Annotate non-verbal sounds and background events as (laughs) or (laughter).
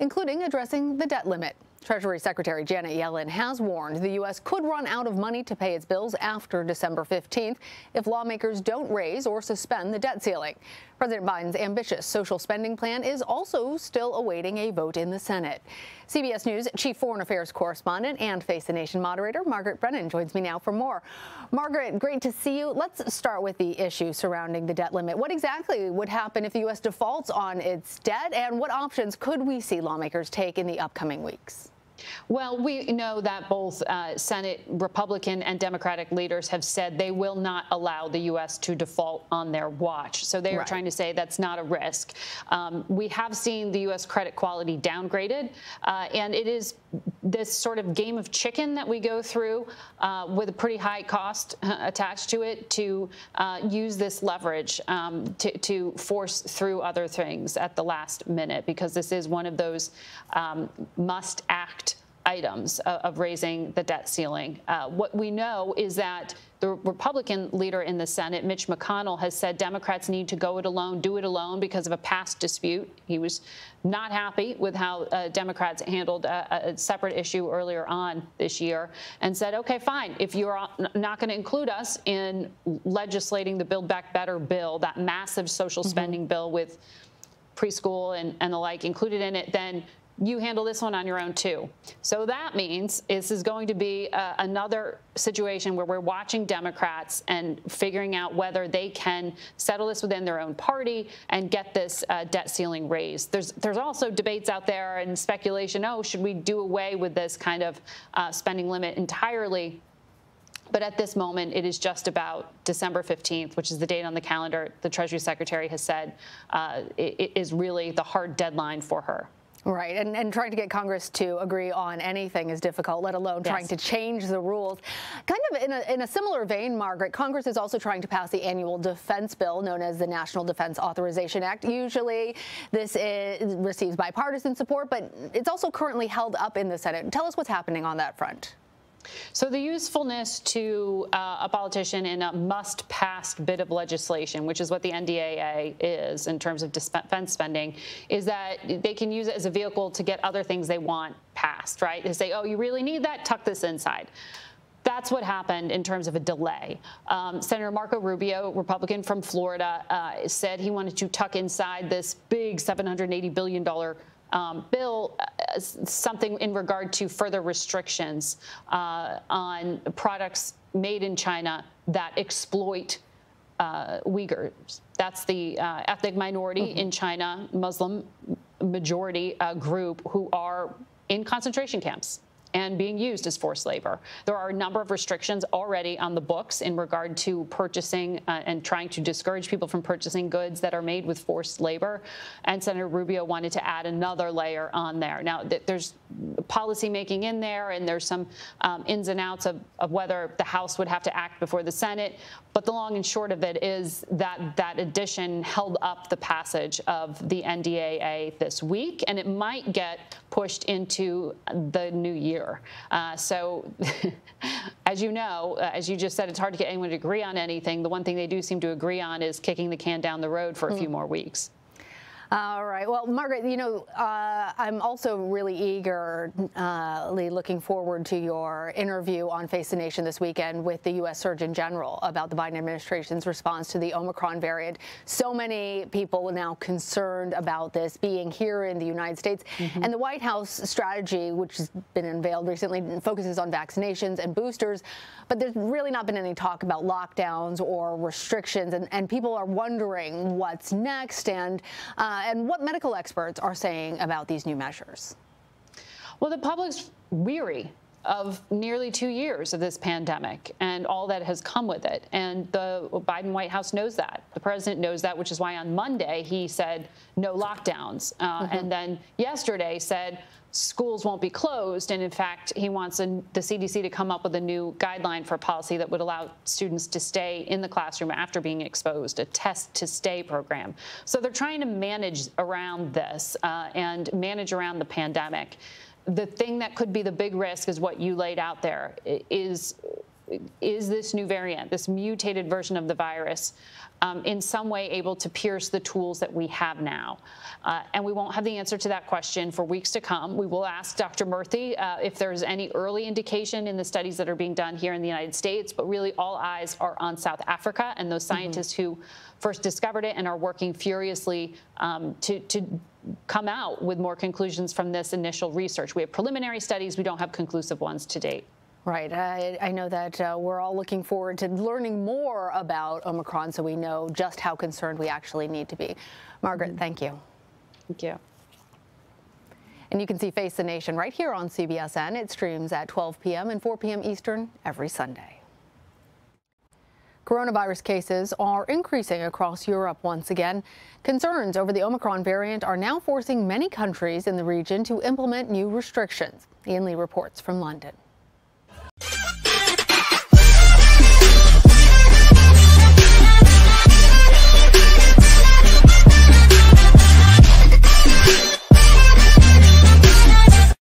including addressing the debt limit. Treasury Secretary Janet Yellen has warned the U.S. could run out of money to pay its bills after December 15th if lawmakers don't raise or suspend the debt ceiling. President Biden's ambitious social spending plan is also still awaiting a vote in the Senate. CBS News chief foreign affairs correspondent and Face the Nation moderator Margaret Brennan joins me now for more. Margaret, great to see you. Let's start with the issue surrounding the debt limit. What exactly would happen if the U.S. defaults on its debt, and what options could we see lawmakers take in the upcoming weeks? Well, we know that both uh, Senate Republican and Democratic leaders have said they will not allow the U.S. to default on their watch. So they are right. trying to say that's not a risk. Um, we have seen the U.S. credit quality downgraded, uh, and it is this sort of game of chicken that we go through uh, with a pretty high cost uh, attached to it to uh, use this leverage um, to, to, force through other things at the last minute because this is one of those um, must act items of raising the debt ceiling. Uh, what we know is that the Republican leader in the Senate, Mitch McConnell, has said Democrats need to go it alone, do it alone because of a past dispute. He was not happy with how uh, Democrats handled a, a, separate issue earlier on this year and said, okay, fine, if you're not going to include us in legislating the Build Back Better bill, that massive social mm-hmm. spending mm -hmm. bill with preschool and, and the like included in it, then you handle this one on your own too. So that means this is going to be uh, another situation where we're watching Democrats and figuring out whether they can settle this within their own party and get this uh, debt ceiling raised. There's there's also debates out there and speculation. Oh, should we do away with this kind of uh, spending limit entirely? But at this moment, it is just about December 15th, which is the date on the calendar the Treasury Secretary has said uh, it is really the hard deadline for her. Right, and, and trying to get Congress to agree on anything is difficult, let alone yes. trying to change the rules. Kind of in a, in a similar vein, Margaret, Congress is also trying to pass the annual defense bill known as the National Defense Authorization Act. Usually this is, receives bipartisan support, but it's also currently held up in the Senate. Tell us what's happening on that front. So the usefulness to uh, a politician in a must-pass bit of legislation, which is what the NDAA is in terms of defense spending, is that they can use it as a vehicle to get other things they want passed, right? They say, oh, you really need that? Tuck this inside. That's what happened in terms of a delay. Um, Senator Marco Rubio, Republican from Florida, uh, said he wanted to tuck inside this big $780 billion um, bill uh, something in regard to further restrictions uh, on products made in China that exploit uh, Uyghurs. That's the uh, ethnic minority mm -hmm. in China, Muslim majority uh, group who are in concentration camps and being used as forced labor. There are a number of restrictions already on the books in regard to purchasing uh, and trying to discourage people from purchasing goods that are made with forced labor. And Senator Rubio wanted to add another layer on there. Now, th there's policy making in there, and there's some um, ins and outs of, of whether the House would have to act before the Senate. But the long and short of it is that that addition held up the passage of the NDAA this week, and it might get pushed into the new year. Uh, so, (laughs) as you know, uh, as you just said, it's hard to get anyone to agree on anything. The one thing they do seem to agree on is kicking the can down the road for a mm. few more weeks. All right. Well, Margaret, you know, uh, I'm also really eagerly uh, looking forward to your interview on Face the Nation this weekend with the U.S. Surgeon General about the Biden administration's response to the Omicron variant. So many people are now concerned about this being here in the United States. Mm -hmm. And the White House strategy, which has been unveiled recently, focuses on vaccinations and boosters. But there's really not been any talk about lockdowns or restrictions. And, and people are wondering what's next. And uh, uh, and what medical experts are saying about these new measures. Well, the public's weary of nearly two years of this pandemic and all that has come with it. And the Biden White House knows that. The president knows that, which is why on Monday he said no lockdowns. Uh, mm -hmm. And then yesterday said schools won't be closed. And in fact, he wants a, the CDC to come up with a new guideline for policy that would allow students to stay in the classroom after being exposed, a test to stay program. So they're trying to manage around this uh, and manage around the pandemic. The thing that could be the big risk is what you laid out there is is this new variant, this mutated version of the virus, um, in some way able to pierce the tools that we have now? Uh, and we won't have the answer to that question for weeks to come. We will ask Dr. Murthy uh, if there's any early indication in the studies that are being done here in the United States, but really all eyes are on South Africa and those mm-hmm. scientists mm -hmm. who first discovered it and are working furiously um, to, to come out with more conclusions from this initial research. We have preliminary studies. We don't have conclusive ones to date. Right. I, I know that uh, we're all looking forward to learning more about Omicron so we know just how concerned we actually need to be. Margaret, mm -hmm. thank you. Thank you. And you can see Face the Nation right here on CBSN. It streams at 12 p.m. and 4 p.m. Eastern every Sunday. Coronavirus cases are increasing across Europe once again. Concerns over the Omicron variant are now forcing many countries in the region to implement new restrictions. Ian Lee reports from London.